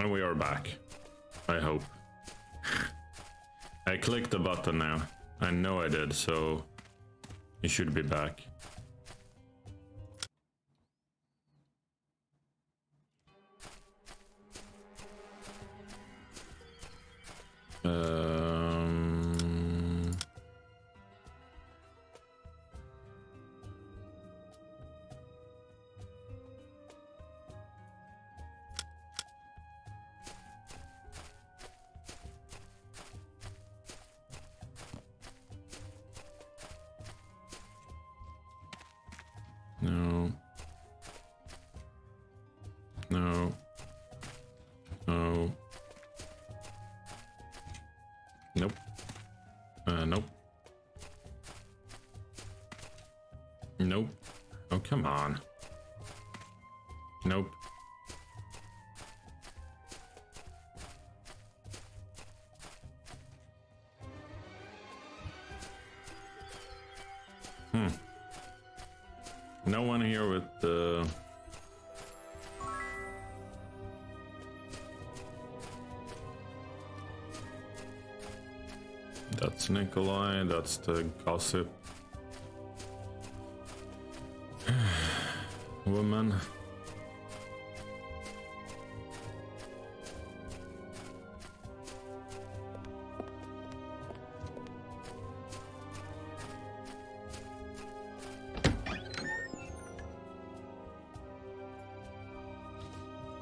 And we are back. I hope. I clicked the button now. I know I did, so you should be back. Um, Nope. Oh, come on. Nope. Hmm. No one here with the... That's Nikolai, that's the gossip. Woman.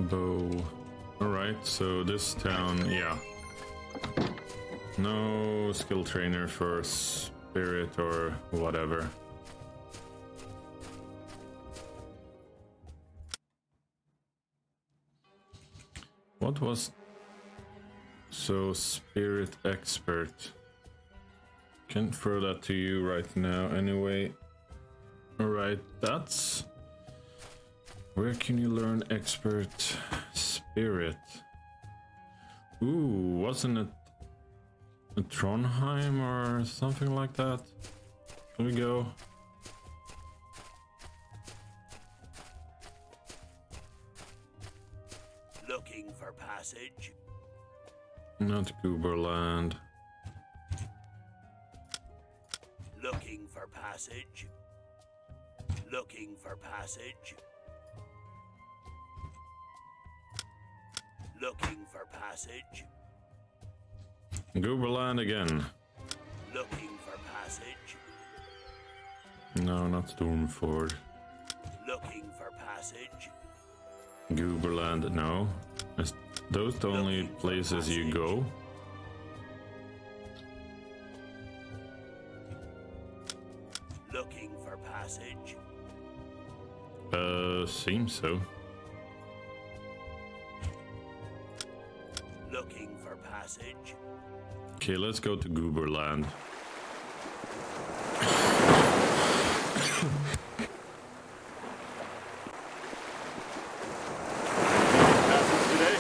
Bow. Alright, so this town, yeah. No skill trainer for spirit or whatever. What was so spirit expert? Can't throw that to you right now anyway. Alright, that's where can you learn expert spirit? Ooh, wasn't it Trondheim or something like that? Here we go. Not Guberland. Looking for passage. Looking for passage. Looking for passage. Guberland again. Looking for passage. No, not Stormford. Looking for passage. Guberland, no. Those the only places you go? Looking for passage. Uh, seems so. Looking for passage. Okay, let's go to Guberland. Passage today?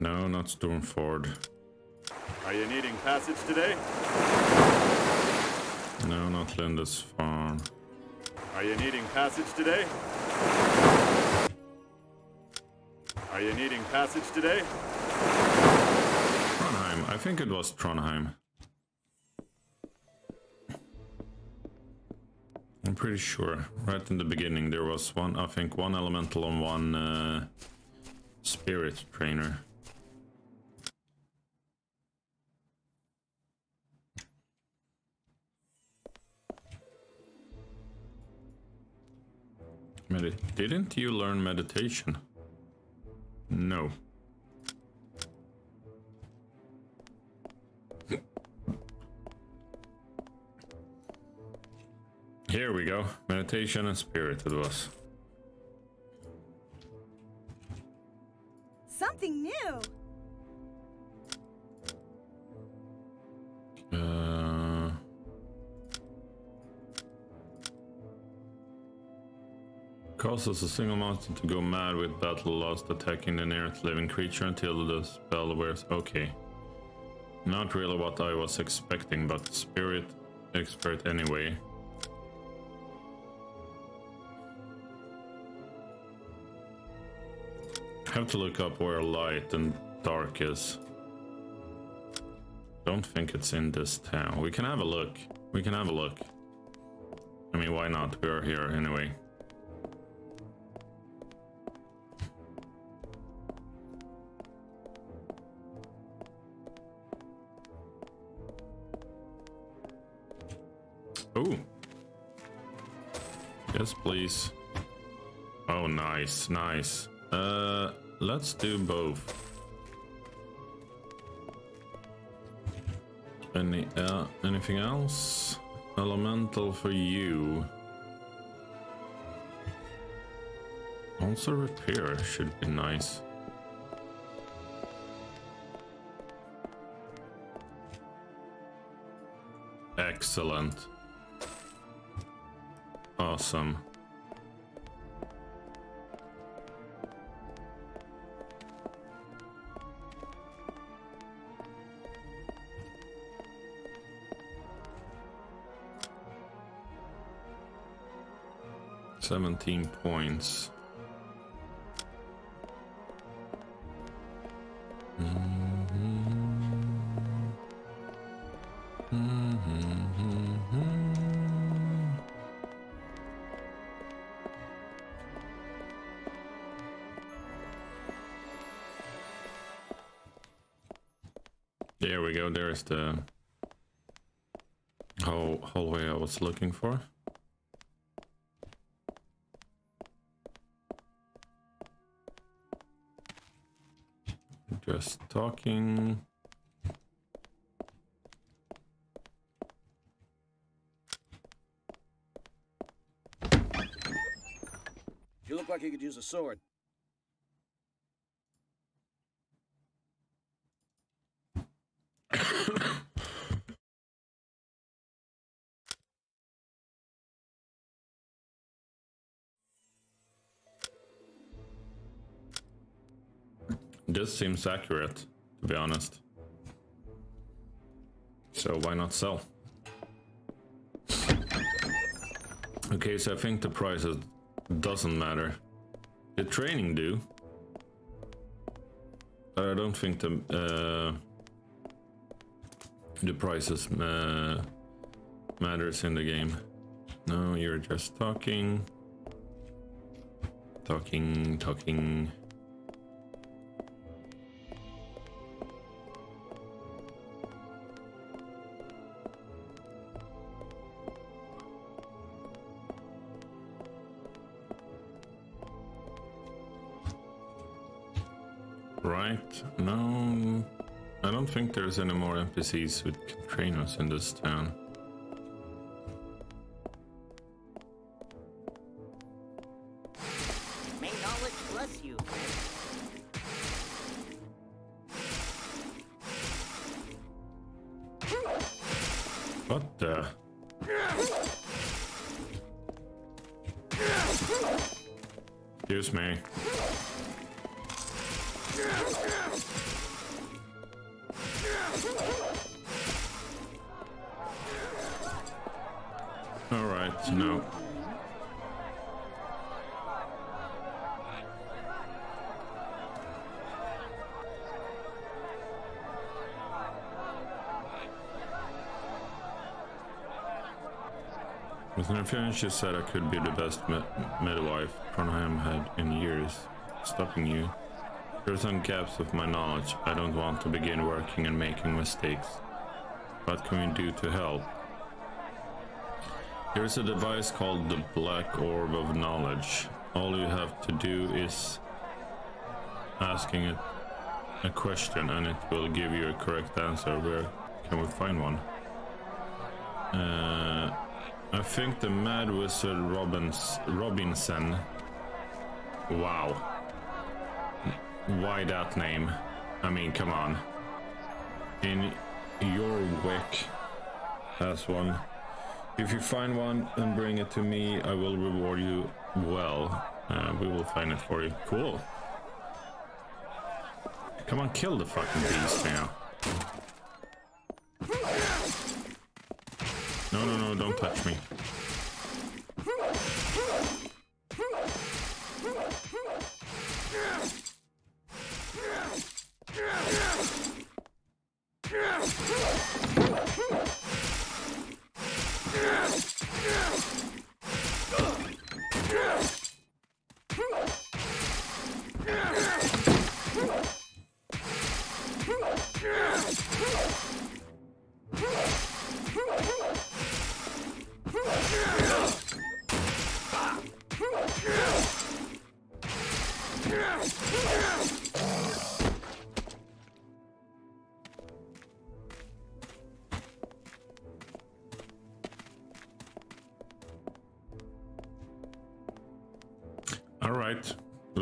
No, not Stormford. Are you needing passage today? No, not Linda's farm. Are you needing passage today? Are you needing passage today? Trondheim. I think it was Trondheim. I'm pretty sure. Right in the beginning, there was one, I think, one elemental and one uh, spirit trainer. Medi- didn't you learn meditation? No. Here we go. Meditation and spirit it was. Something new. Causes a single monster to go mad with battle lost attacking the nearest living creature until the spell wears. Okay. Not really what I was expecting, but spirit expert anyway. Have to look up where light and dark is. Don't think it's in this town. We can have a look. We can have a look. I mean, why not? We are here anyway. Please. Oh, nice, nice. Uh, let's do both. Any, uh, anything else? Elemental for you. Also repair should be nice. Excellent. Awesome. Seventeen points. There we go. There's the hall hallway I was looking for. Just talking. You look like you could use a sword. This seems accurate, to be honest. So why not sell? Okay, so I think the prices doesn't matter. The training do. But I don't think the uh, the prices uh, matters in the game. No, you're just talking. Talking, talking. Right, no. I don't think there's any more NPCs who can train us in this town. May knowledge bless you. What the? Excuse me. All right, no. With an affair, she said I could be the best midwife Pranham had in years. Stopping you. There's some gaps of my knowledge. I don't want to begin working and making mistakes. What can we do to help? There's a device called the Black Orb of Knowledge. All you have to do is asking it a question and it will give you a correct answer. Where can we find one? Uh, I think the Mad Wizard Robbins Robinson. Wow. Why that name? I mean, come on. In your wick has one. If you find one and bring it to me, I will reward you well. Uh, we will find it for you. Cool. Come on, kill the fucking beast now. No, no, no, don't touch me. Yeah!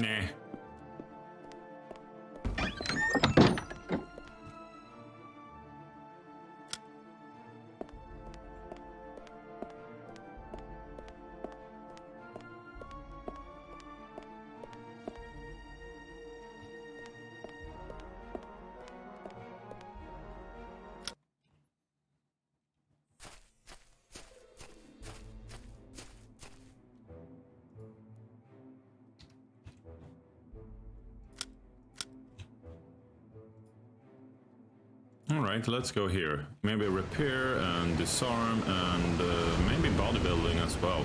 Nah. All right, let's go here. Maybe repair and disarm and uh, maybe bodybuilding as well.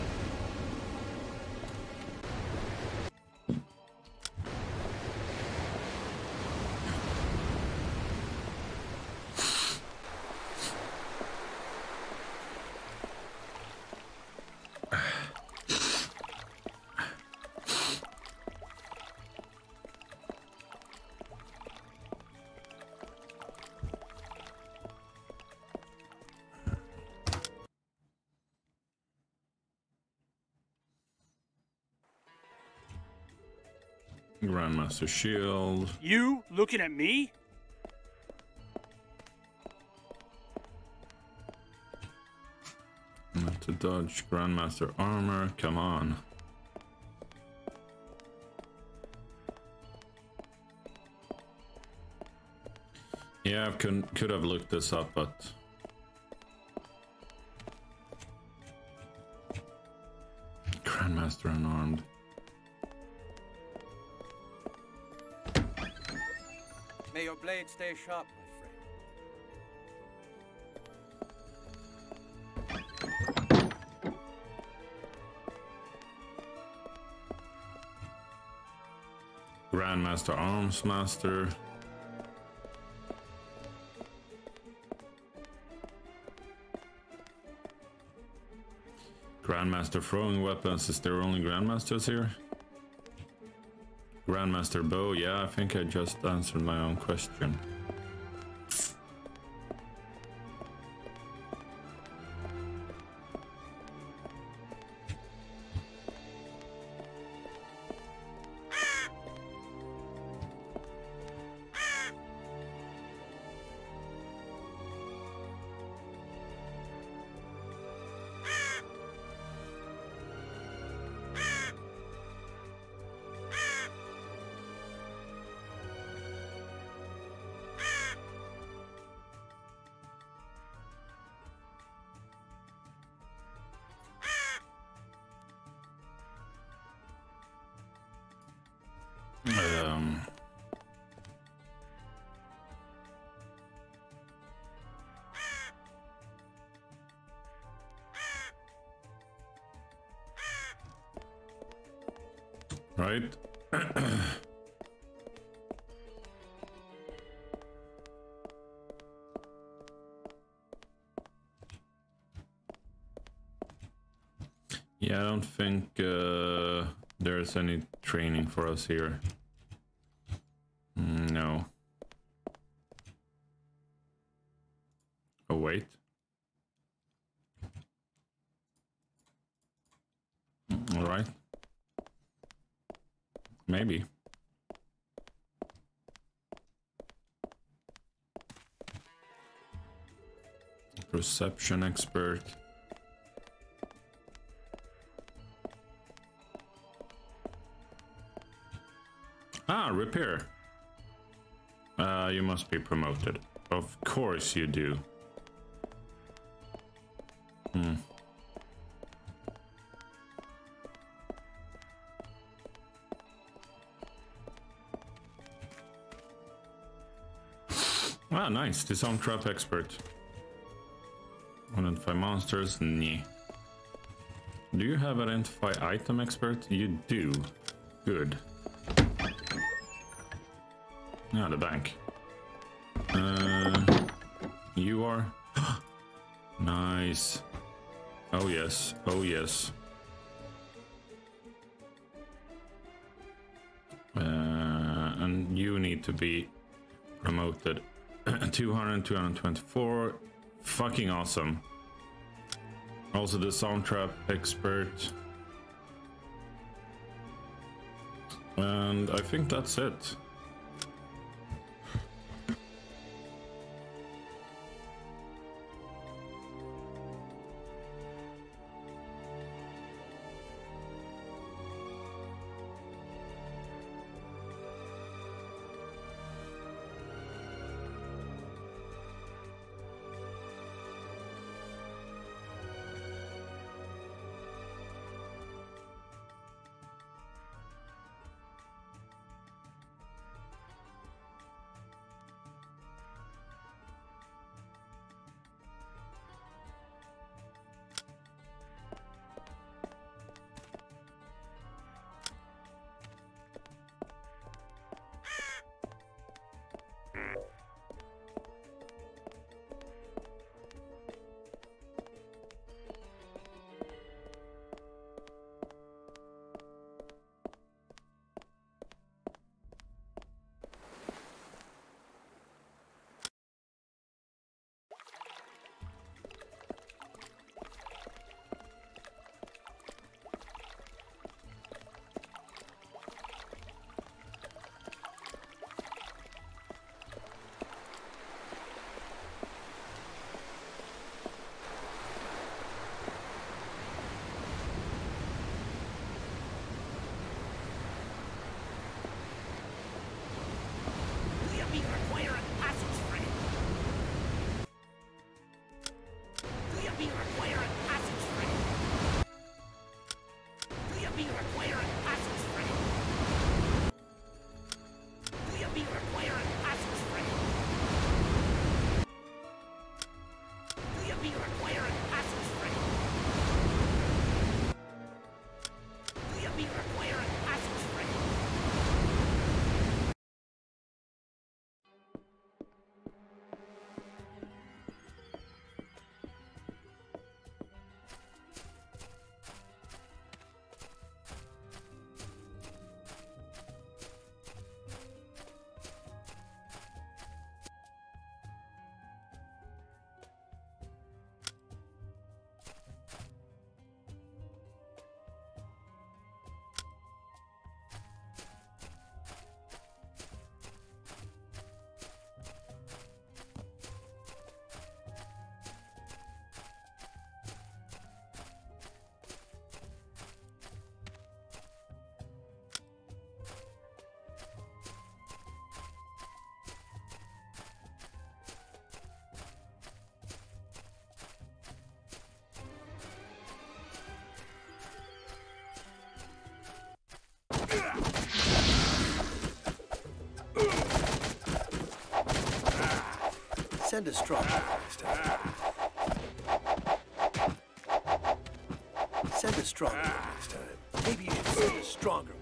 Grandmaster Shield. You looking at me? Not to dodge Grandmaster Armor. Come on. Yeah, I could, could have looked this up, but... Grandmaster Unarmed. Blade stay sharp, my friend. Grandmaster Arms Master. Grandmaster Throwing Weapons. Is there only Grandmasters here? Grandmaster Bow. Yeah, I think I just answered my own question. Um, right. yeah, I don't think uh, there's any training for us here. Mm, No. Oh, wait. Mm, All right. Maybe. Perception expert. Ah, repair. Uh, you must be promoted. Of course you do. Hmm. Ah, nice. Disarm trap expert. Identify monsters? Nah. Do you have identify item expert? You do. Good. Yeah, the bank. Uh, you are? nice. Oh yes, oh yes. Uh, and you need to be promoted. 200, 224. Fucking awesome. Also the sound trap expert. And I think that's it. Send a time. Send a stronger time. Maybe you should send a stronger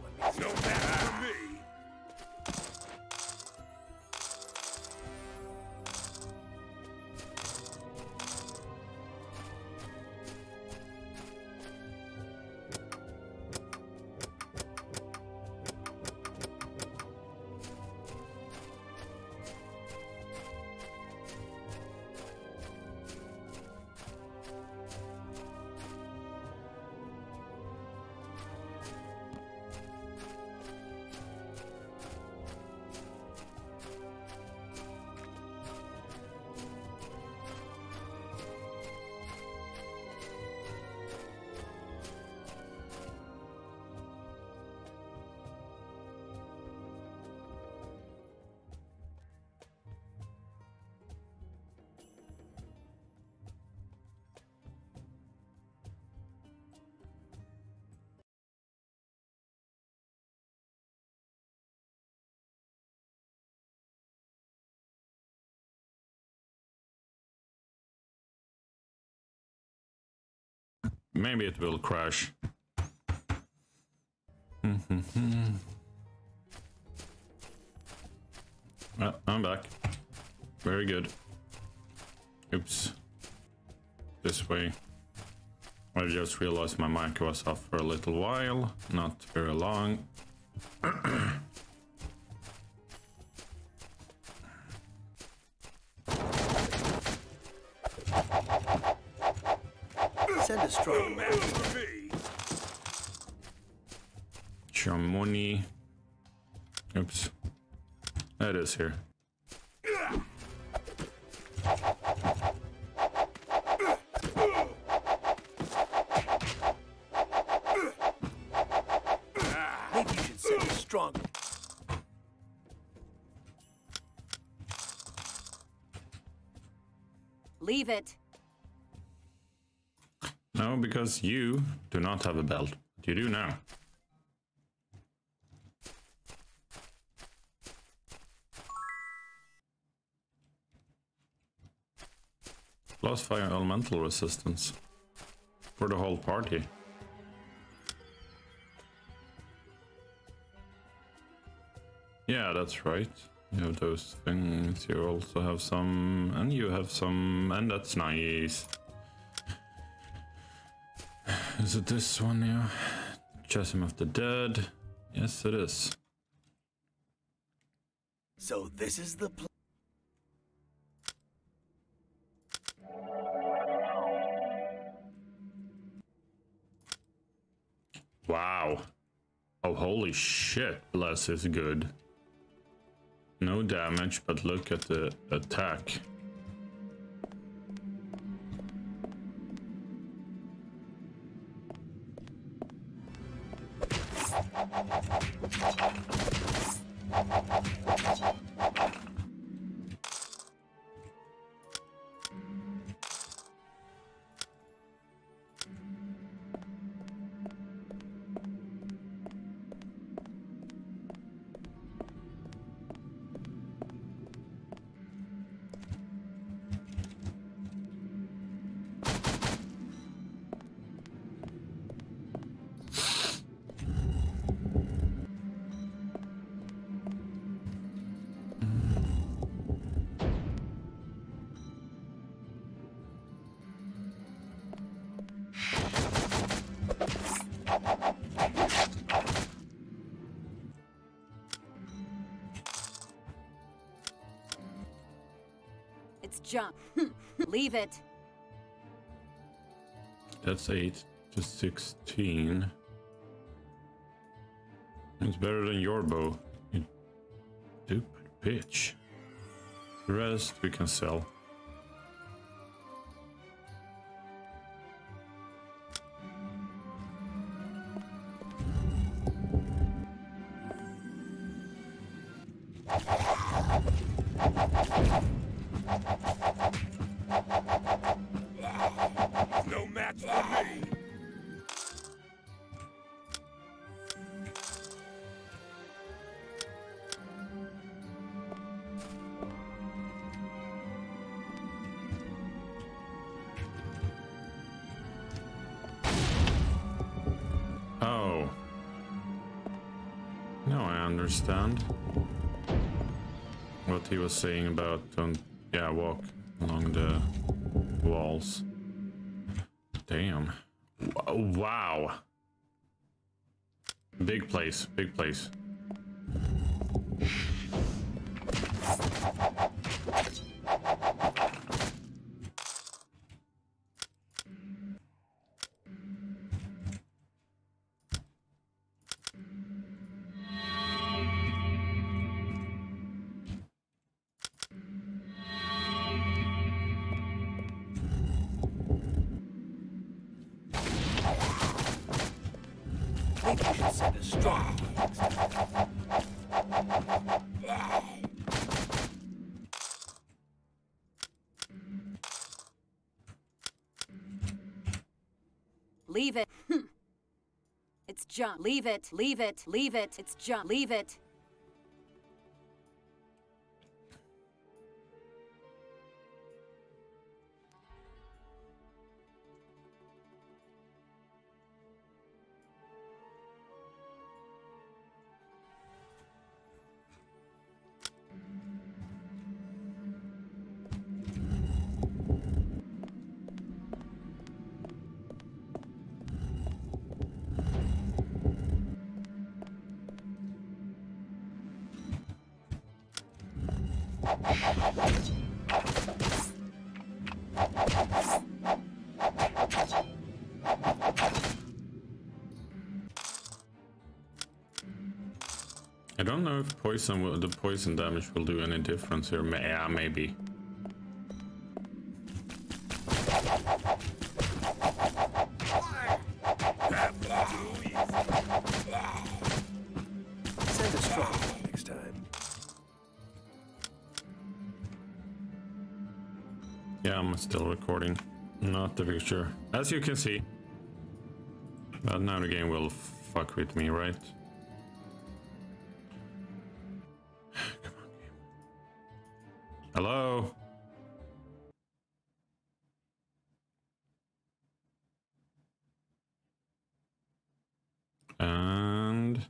maybe it will crash. Well, ah, I'm back. Very good. Oops. This way. I just realized my mic was off for a little while, not very long. is here. Maybe you should send a stronger. Leave it. No, because you do not have a belt. You do now. Plus fire elemental resistance for the whole party. Yeah, that's right. You have those things. You also have some, and you have some, and that's nice. Is it this one here? Chasm of the Dead. Yes, it is. So this is the pl- Holy shit. Bless is good. No damage, but look at the attack. Leave it. That's 8 to 16. It's better than your bow. You stupid bitch. The rest we can sell. Was saying about don't yeah walk along the walls. Damn. Wow. Big place, big place. Leave it. Leave it. Leave it. It's junk. Leave it. I don't know if poison will, the poison damage will do any difference here. Yeah, maybe. Yeah, I'm still recording. Not the picture. As you can see. But now the game will fuck with me, right? Come on, game. Hello? And...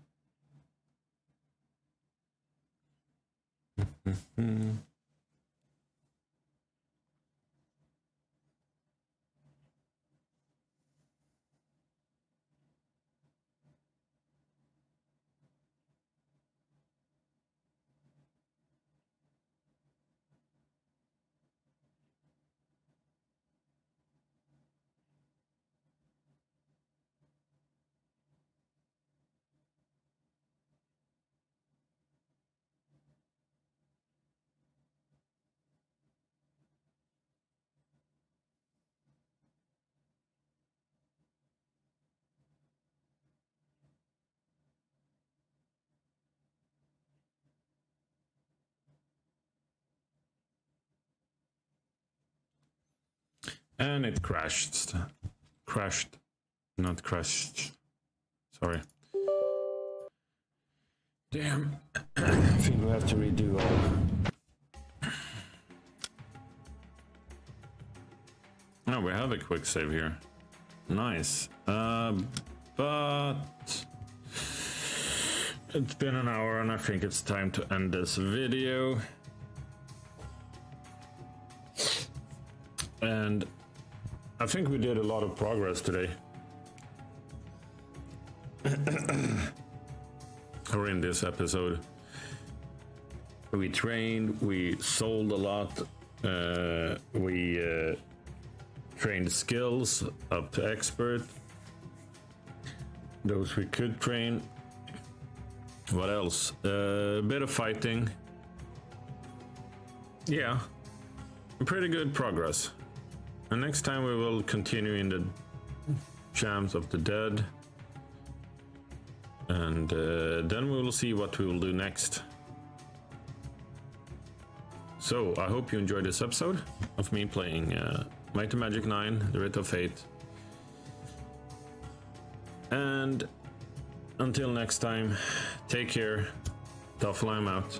And it crashed. Crashed. Not crashed. Sorry. Damn. I think we have to redo all. Oh, we have a quick save here. Nice. Uh, but it's been an hour and I think it's time to end this video. And I think we did a lot of progress today. or in this episode. We trained, we sold a lot, uh, we uh, trained skills up to expert. Those we could train. What else? Uh, a bit of fighting. Yeah, pretty good progress. And next time we will continue in the Chasm of the Dead. And uh, then we will see what we will do next. So, I hope you enjoyed this episode of me playing uh, Magic 9, The Writ of Fate. And until next time, take care. Doffelheim out.